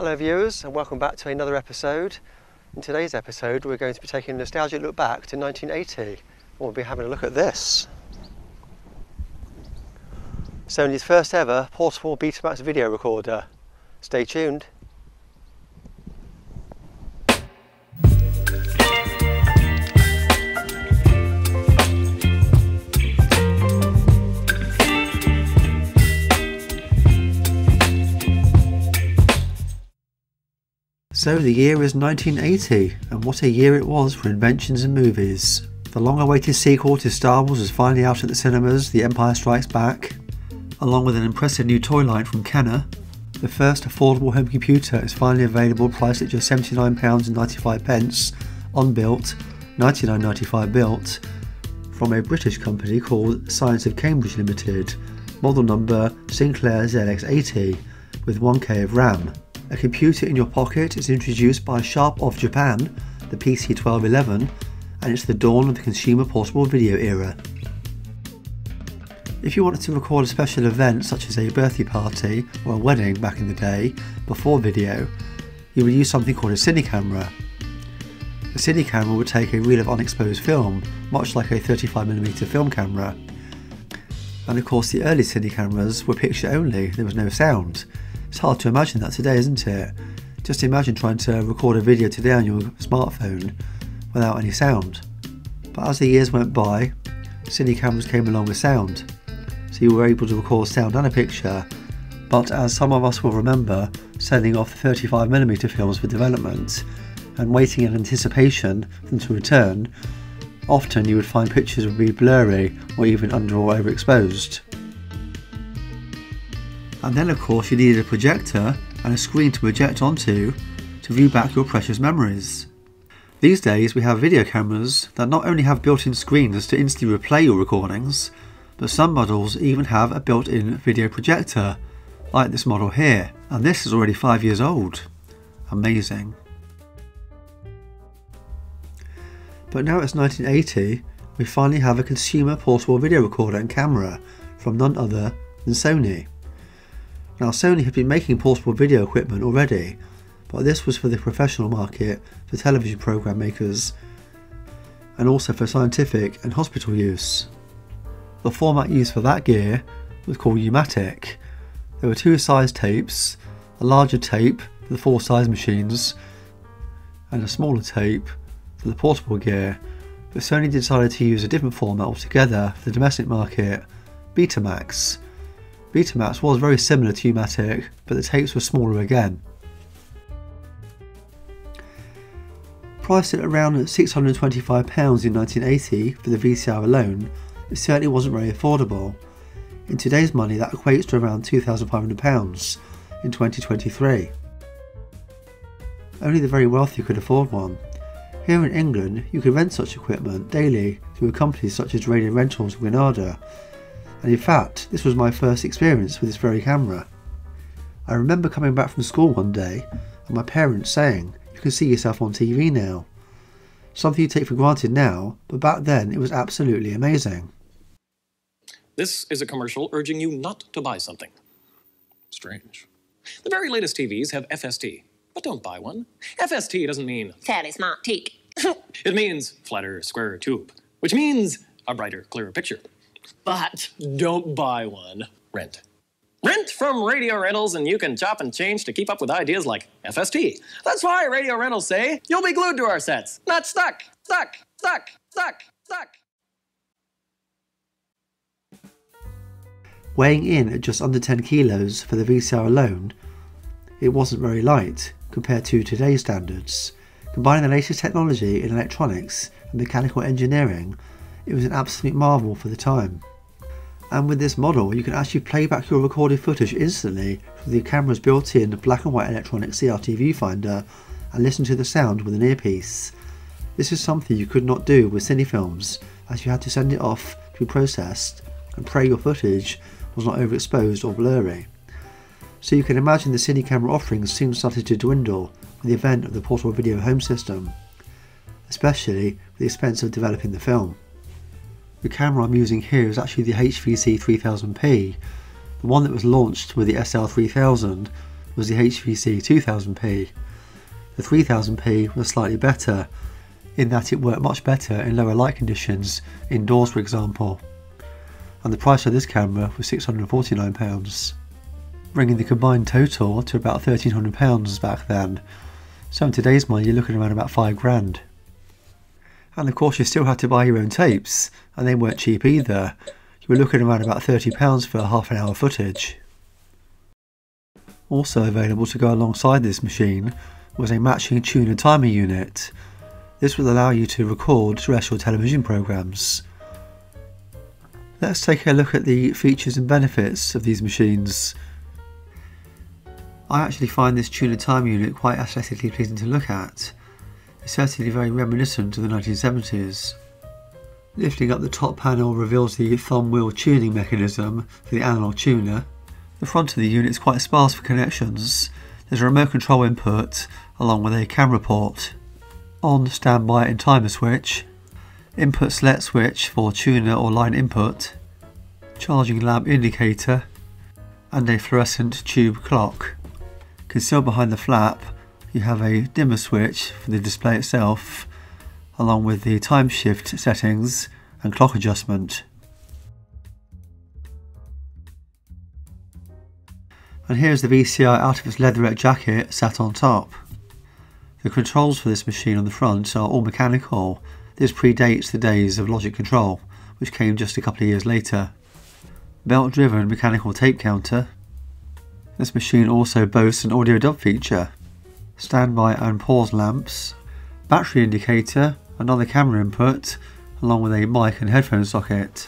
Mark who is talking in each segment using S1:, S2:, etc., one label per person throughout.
S1: Hello viewers and welcome back to another episode. In today's episode we're going to be taking a nostalgic look back to 1980 and we'll be having a look at this. Sony's first ever portable Betamax video recorder. Stay tuned. So the year is 1980, and what a year it was for inventions and movies. The long awaited sequel to Star Wars is finally out at the cinemas, The Empire Strikes Back. Along with an impressive new toy line from Kenner, the first affordable home computer is finally available priced at just £79.95 on built, $99.95 built, from a British company called Science of Cambridge Limited, model number Sinclair ZX80 with 1K of RAM. A computer in your pocket is introduced by Sharp of Japan, the PC1211, and it's the dawn of the consumer portable video era. If you wanted to record a special event such as a birthday party or a wedding back in the day, before video, you would use something called a cine camera. A cine camera would take a reel of unexposed film, much like a 35mm film camera. And of course the early cine cameras were picture only, there was no sound. It's hard to imagine that today, isn't it? Just imagine trying to record a video today on your smartphone without any sound. But as the years went by, cine cameras came along with sound, so you were able to record sound and a picture. But as some of us will remember, sending off the 35mm films for development and waiting in anticipation for them to return, often you would find pictures would be blurry or even under or overexposed. And then, of course, you needed a projector and a screen to project onto to view back your precious memories. These days, we have video cameras that not only have built in screens to instantly replay your recordings, but some models even have a built in video projector, like this model here, and this is already 5 years old. Amazing. But now it's 1980, we finally have a consumer portable video recorder and camera from none other than Sony. Now Sony had been making portable video equipment already, but this was for the professional market, for television program makers, and also for scientific and hospital use. The format used for that gear was called U-matic. There were two size tapes, a larger tape for the full size machines, and a smaller tape for the portable gear, but Sony decided to use a different format altogether for the domestic market, Betamax, Betamax was very similar to U-matic, but the tapes were smaller again. Priced at around £625 in 1980 for the VCR alone, it certainly wasn't very affordable. In today's money that equates to around £2,500 in 2023. Only the very wealthy could afford one. Here in England, you could rent such equipment daily through companies such as Radio Rentals Granada and in fact, this was my first experience with this very camera. I remember coming back from school one day and my parents saying, You can see yourself on TV now. Something you take for granted now, but back then it was absolutely amazing.
S2: This is a commercial urging you not to buy something. Strange. The very latest TVs have FST, but don't buy one. FST doesn't mean
S3: fairly smart teak.
S2: it means flatter, squarer tube, which means a brighter, clearer picture. But don't buy one. Rent. Rent from Radio Rentals and you can chop and change to keep up with ideas like FST. That's why Radio Rentals say you'll be glued to our sets, not stuck, stuck, stuck, stuck, stuck.
S1: Weighing in at just under 10 kilos for the VCR alone, it wasn't very light compared to today's standards. Combining the latest technology in electronics and mechanical engineering it was an absolute marvel for the time. And with this model, you can actually play back your recorded footage instantly through the camera's built-in black and white electronic CRT viewfinder and listen to the sound with an earpiece. This is something you could not do with cinefilms, as you had to send it off to be processed and pray your footage was not overexposed or blurry. So you can imagine the cine camera offerings soon started to dwindle with the advent of the portable video home system, especially with the expense of developing the film. The camera I'm using here is actually the HVC 3000P, the one that was launched with the SL3000 was the HVC 2000p. The 3000p was slightly better, in that it worked much better in lower light conditions, indoors for example. And the price of this camera was £649, bringing the combined total to about £1300 back then. So in today's money you're looking around about 5 grand. And of course you still had to buy your own tapes, and they weren't cheap either. You were looking around about £30 for half an hour footage. Also available to go alongside this machine was a matching tuner timer unit. This will allow you to record terrestrial television programs. Let's take a look at the features and benefits of these machines. I actually find this tuner time unit quite aesthetically pleasing to look at. Certainly very reminiscent of the 1970s. Lifting up the top panel reveals the thumb wheel tuning mechanism for the analog tuner. The front of the unit is quite sparse for connections. There's a remote control input along with a camera port. On standby and timer switch. Input select switch for tuner or line input. Charging lamp indicator. And a fluorescent tube clock. Concealed behind the flap you have a dimmer switch for the display itself along with the time shift settings and clock adjustment. And here's the VCR out of its leatherette jacket sat on top. The controls for this machine on the front are all mechanical. This predates the days of logic control, which came just a couple of years later. Belt driven mechanical tape counter. This machine also boasts an audio dub feature, standby and pause lamps, battery indicator, another camera input, along with a mic and headphone socket.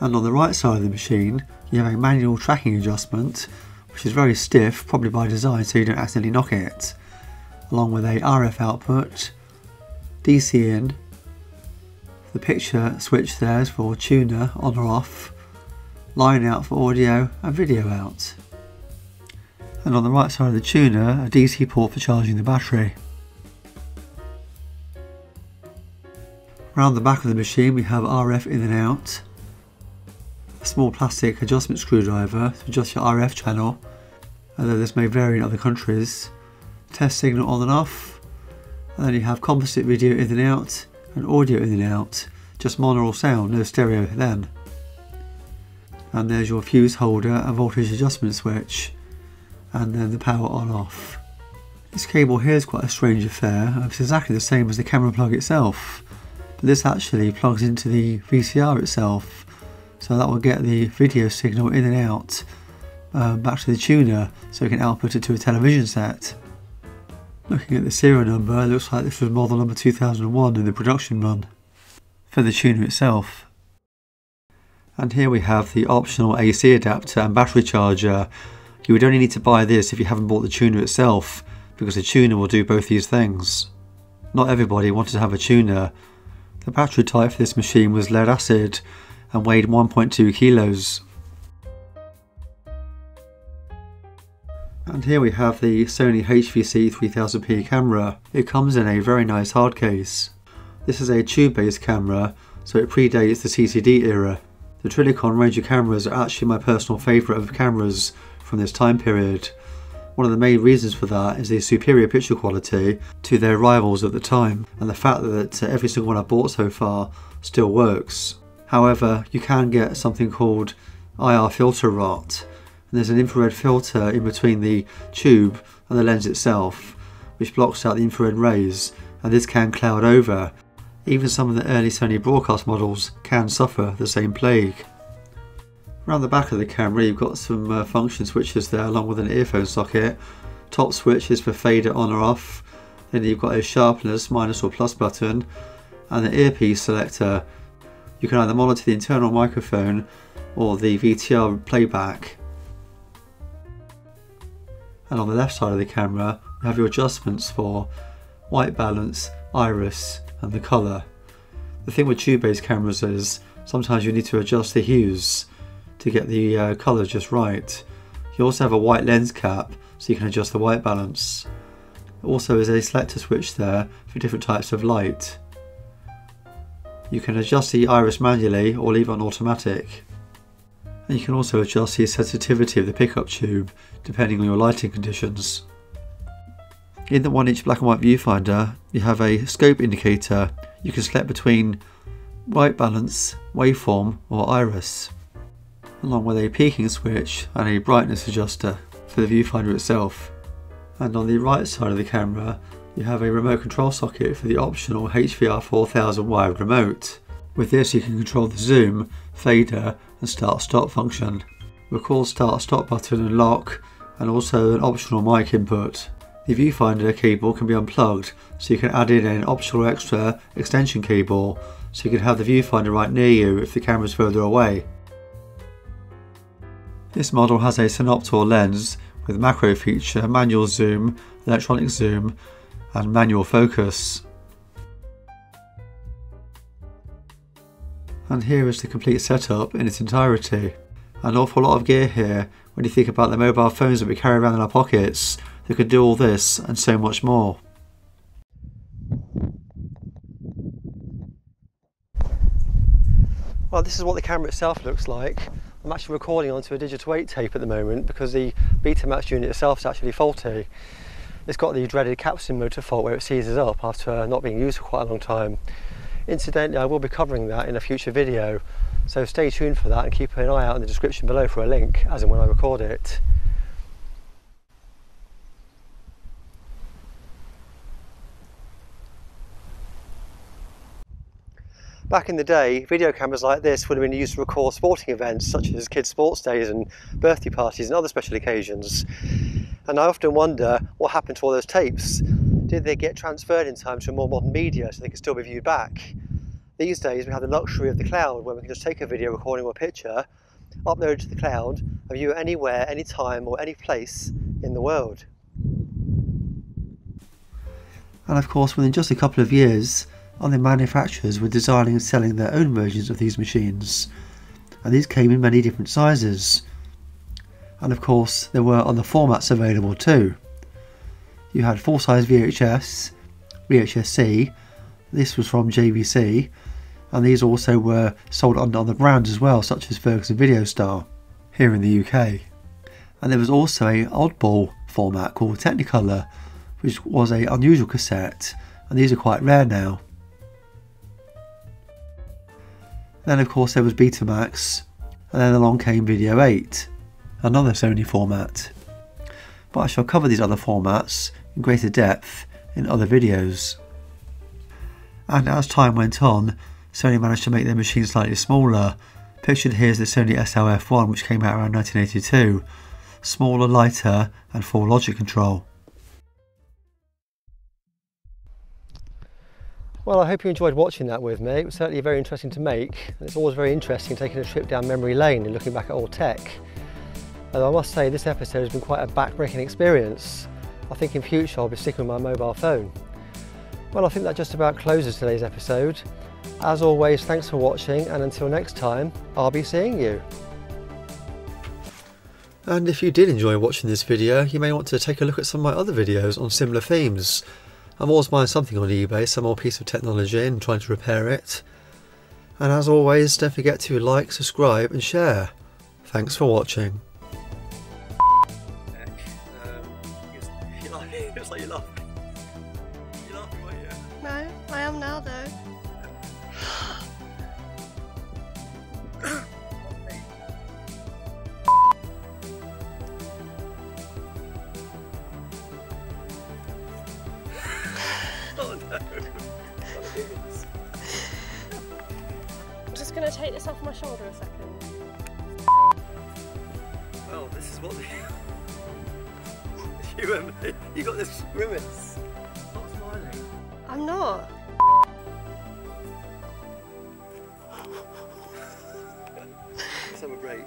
S1: And on the right side of the machine, you have a manual tracking adjustment, which is very stiff, probably by design so you don't accidentally knock it, along with a RF output, DC in, the picture switch there is for tuner on or off, line out for audio and video out. And on the right side of the tuner, a DC port for charging the battery. Around the back of the machine we have RF in and out, a small plastic adjustment screwdriver to adjust your RF channel, although this may vary in other countries, test signal on and off, and then you have composite video in and out, and audio in and out, just mono or sound, no stereo then. And there's your fuse holder and voltage adjustment switch, and then the power on off. This cable here is quite a strange affair, it's exactly the same as the camera plug itself but this actually plugs into the VCR itself so that will get the video signal in and out uh, back to the tuner so we can output it to a television set. Looking at the serial number, it looks like this was model number 2001 in the production run for the tuner itself. And here we have the optional AC adapter and battery charger. You would only need to buy this if you haven't bought the tuner itself because the tuner will do both these things. Not everybody wanted to have a tuner the battery type for this machine was lead acid and weighed 1.2 kilos. And here we have the Sony HVC 3000p camera. It comes in a very nice hard case. This is a tube-based camera, so it predates the CCD era. The Trinicon range of cameras are actually my personal favourite of cameras from this time period. One of the main reasons for that is the superior picture quality to their rivals at the time, and the fact that uh, every single one I've bought so far still works. However, you can get something called IR filter rot, and there's an infrared filter in between the tube and the lens itself, which blocks out the infrared rays, and this can cloud over. Even some of the early Sony broadcast models can suffer the same plague. Around the back of the camera you've got some uh, function switches there along with an earphone socket. Top switch is for fader on or off. Then you've got a sharpness minus or plus button and the earpiece selector. You can either monitor the internal microphone or the VTR playback. And on the left side of the camera you have your adjustments for white balance, iris and the colour. The thing with tube-based cameras is sometimes you need to adjust the hues to get the uh, colour just right. You also have a white lens cap so you can adjust the white balance. Also is a selector switch there for different types of light. You can adjust the iris manually or leave on automatic. And you can also adjust the sensitivity of the pickup tube depending on your lighting conditions. In the 1 inch black and white viewfinder, you have a scope indicator. You can select between white balance, waveform, or iris, along with a peaking switch and a brightness adjuster for the viewfinder itself. And on the right side of the camera, you have a remote control socket for the optional HVR 4000 wired remote. With this, you can control the zoom, fader, and start stop function. Record start stop button and lock, and also an optional mic input. The viewfinder cable can be unplugged, so you can add in an optional extra extension cable, so you can have the viewfinder right near you if the camera is further away. This model has a Synoptor lens with macro feature, manual zoom, electronic zoom, and manual focus. And here is the complete setup in its entirety. An awful lot of gear here when you think about the mobile phones that we carry around in our pockets that could do all this and so much more.
S3: Well, this is what the camera itself looks like. I'm actually recording onto a digital 8 tape at the moment because the Betamax unit itself is actually faulty. It's got the dreaded capstan motor fault where it seizes up after not being used for quite a long time. Incidentally, I will be covering that in a future video, so stay tuned for that and keep an eye out in the description below for a link as and when I record it. Back in the day, video cameras like this would have been used to record sporting events such as kids' sports days and birthday parties and other special occasions. And I often wonder what happened to all those tapes. Did they get transferred in time to more modern media so they can still be viewed back? These days we have the luxury of the cloud where we can just take a video recording or picture, upload it to the cloud and view it anywhere, anytime or any place in the world.
S1: And of course within just a couple of years other manufacturers were designing and selling their own versions of these machines, and these came in many different sizes. And of course, there were other formats available too. You had full size VHS, VHS-C, this was from JVC, and these also were sold under other brands as well, such as Ferguson Video Star here in the UK. And there was also a oddball format called Technicolor, which was a unusual cassette, and these are quite rare now. Then of course there was Betamax, and then along came Video 8, another Sony format. But I shall cover these other formats in greater depth in other videos. And as time went on, Sony managed to make their machine slightly smaller. Pictured here is the Sony SLF1 which came out around 1982. Smaller, lighter and full logic control.
S3: Well, I hope you enjoyed watching that with me. It was certainly very interesting to make. It's always very interesting taking a trip down memory lane and looking back at old tech. Although I must say this episode has been quite a back-breaking experience. I think in future I'll be sticking with my mobile phone. Well, I think that just about closes today's episode. As always, thanks for watching and until next time, I'll be seeing you.
S1: And if you did enjoy watching this video, you may want to take a look at some of my other videos on similar themes. I'm always buying something on eBay, some old piece of technology and trying to repair it. And as always, don't forget to like, subscribe and share. Thanks for watching.
S4: No, I am now though. I'm just gonna take this off my shoulder a second.
S3: Well, this is what you and me, you got this grimace. Stop smiling.
S4: I'm not.
S3: Let's have a break.